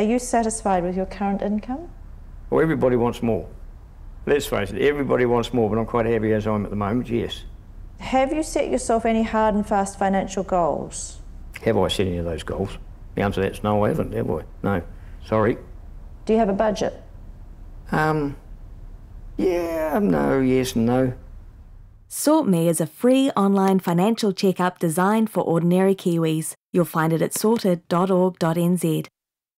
Are you satisfied with your current income? Well, everybody wants more. Let's face it, everybody wants more, but I'm quite happy as I'm at the moment, yes. Have you set yourself any hard and fast financial goals? Have I set any of those goals? The answer to that's no, I haven't, have I? No. Sorry. Do you have a budget? Um, yeah, no, yes, no. Sort is a free online financial checkup designed for ordinary Kiwis. You'll find it at sorted.org.nz.